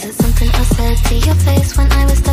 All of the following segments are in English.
Was it something I said to your face when I was?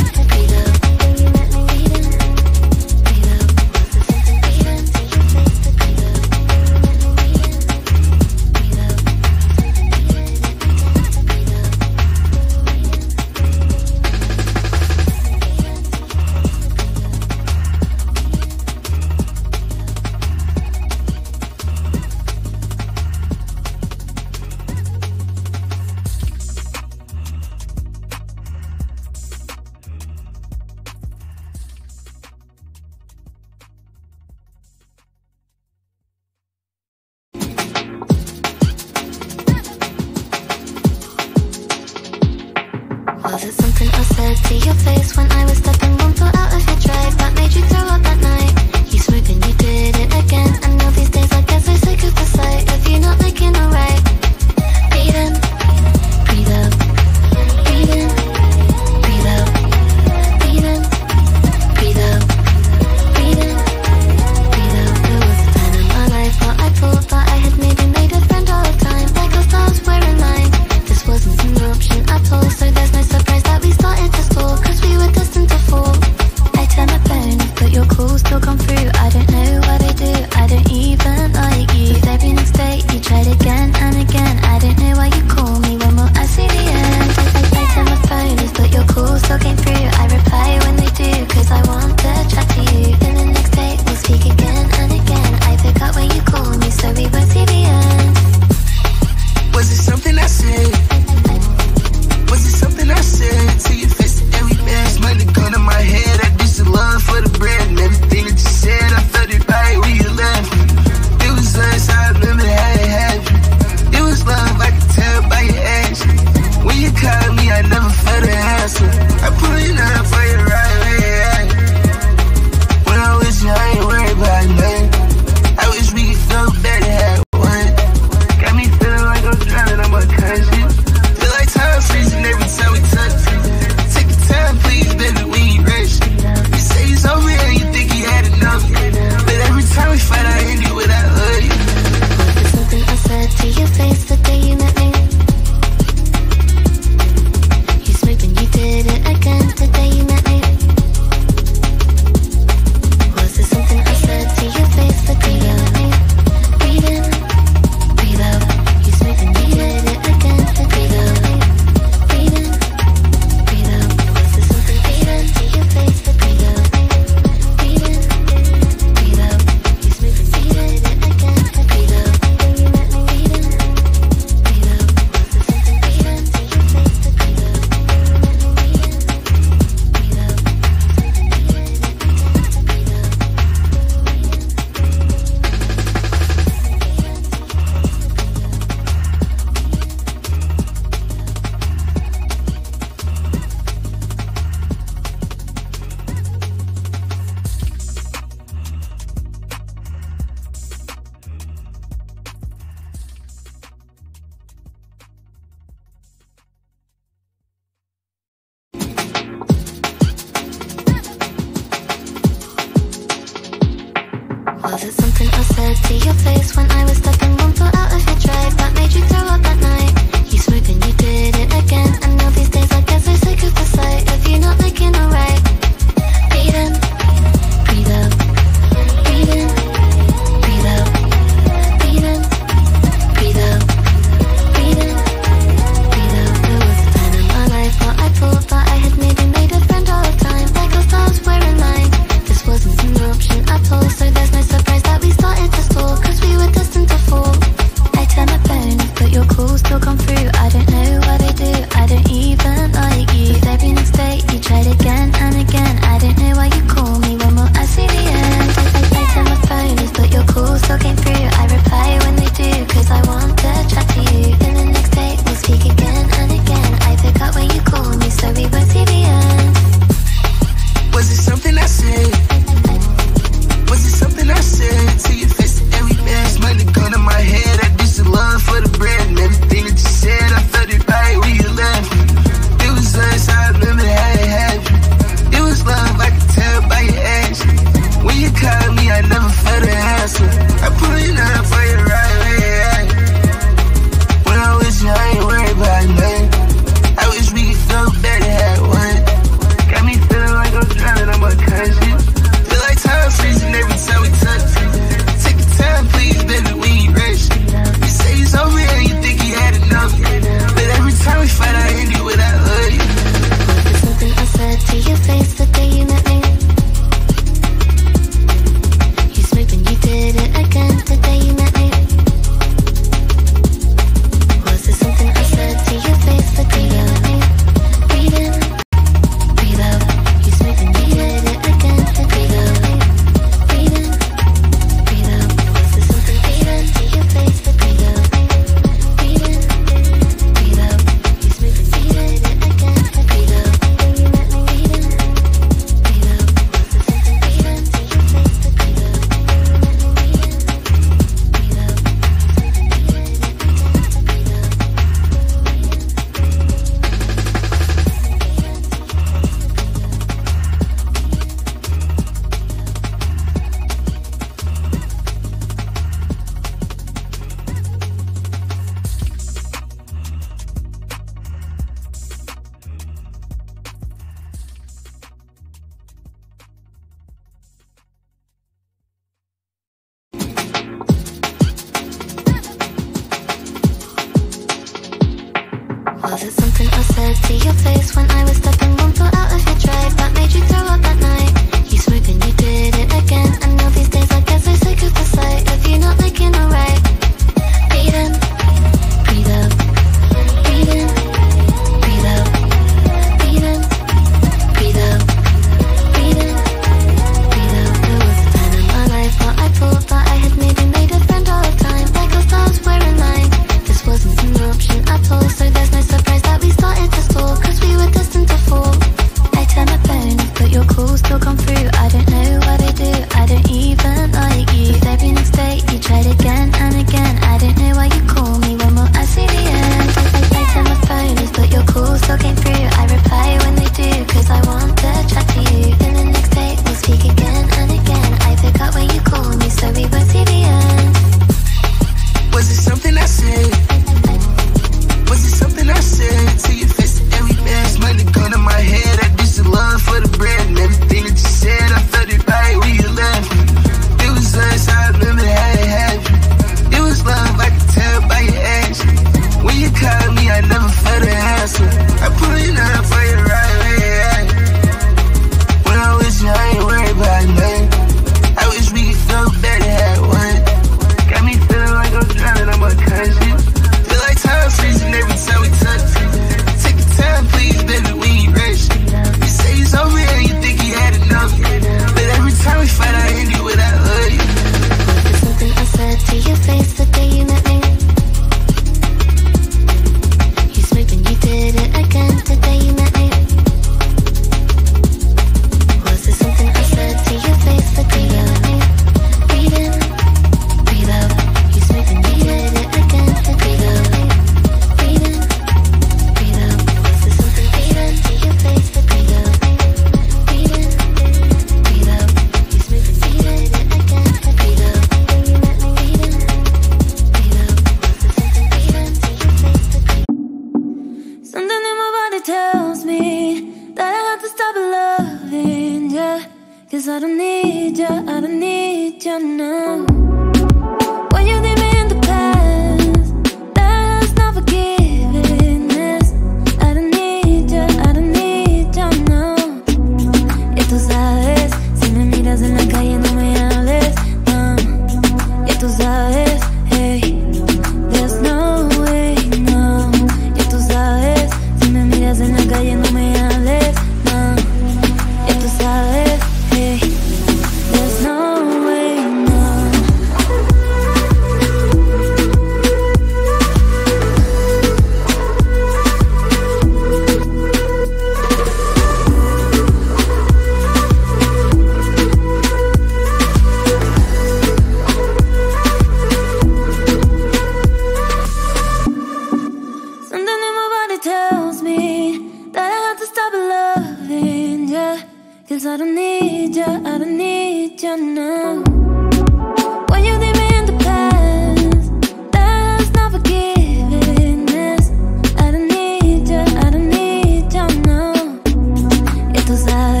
Was it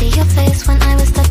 see your face when I was touching